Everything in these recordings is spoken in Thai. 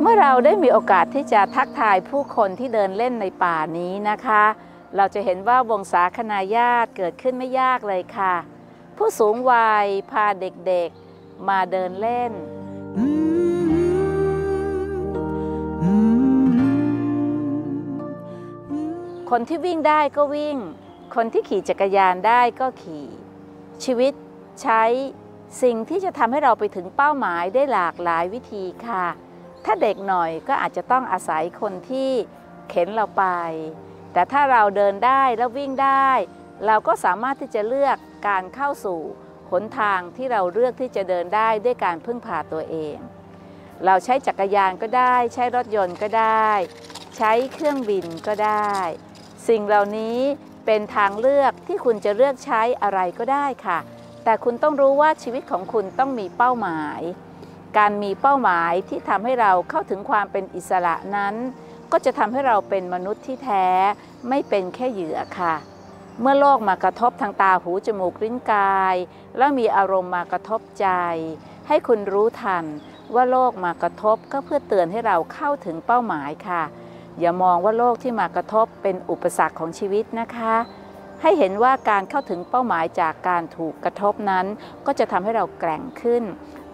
เมื่อเราได้มีโอกาสที่จะทักทายผู้คนที่เดินเล่นในป่านี้นะคะ เราจะเห็นว่าวงศาคณาญาติเกิดขึ้นไม่ยากเลยค่ะ ผู้สูงวัยพาเด็กๆมาเดินเล่น คนที่วิ่งได้ก็วิ่ง คนที่ขี่จักรยานได้ก็ขี่ ชีวิตใช้สิ่งที่จะทำให้เราไปถึงเป้าหมายได้หลากหลายวิธีค่ะ ถ้าเด็กหน่อยก็อาจจะต้องอาศัยคนที่เข็นเราไป แต่ถ้าเราเดินได้แล้ววิ่งได้ เราก็สามารถที่จะเลือกการเข้าสู่หนทางที่เราเลือกที่จะเดินได้ด้วยการพึ่งพาตัวเอง เราใช้จักรยานก็ได้ ใช้รถยนต์ก็ได้ ใช้เครื่องบินก็ได้ สิ่งเหล่านี้เป็นทางเลือกที่คุณจะเลือกใช้อะไรก็ได้ค่ะ แต่คุณต้องรู้ว่าชีวิตของคุณต้องมีเป้าหมาย การมีเป้าหมายที่ทำให้เราเข้าถึงความเป็นอิสระนั้น ก็จะทำให้เราเป็นมนุษย์ที่แท้ไม่เป็นแค่เหยื่อค่ะ เมื่อโลกมากระทบทางตาหูจมูกลิ้นกาย แล้วมีอารมณ์มากระทบใจ ให้คุณรู้ทันว่าโลกมากระทบก็เพื่อเตือนให้เราเข้าถึงเป้าหมายค่ะ อย่ามองว่าโลกที่มากระทบเป็นอุปสรรคของชีวิตนะคะ ให้เห็นว่าการเข้าถึงเป้าหมายจากการถูกกระทบนั้น ก็จะทำให้เราแกร่งขึ้น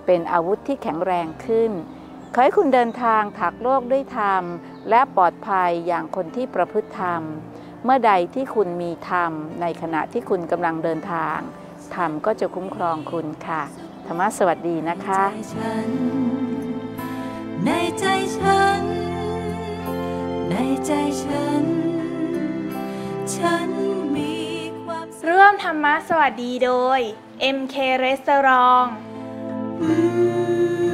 เป็นอาวุธที่แข็งแรงขึ้น ขอให้คุณเดินทางถักโลกด้วยธรรม และปลอดภัยอย่างคนที่ประพฤติธรรม เมื่อใดที่คุณมีธรรม ในขณะที่คุณกำลังเดินทาง ธรรมก็จะคุ้มครองคุณค่ะ ธรรมะสวัสดีนะคะ ในใจฉัน ในใจฉันในใจฉันฉันมีความสุขร่วมธรรมะสวัสดีโดย MK Restaurant blue.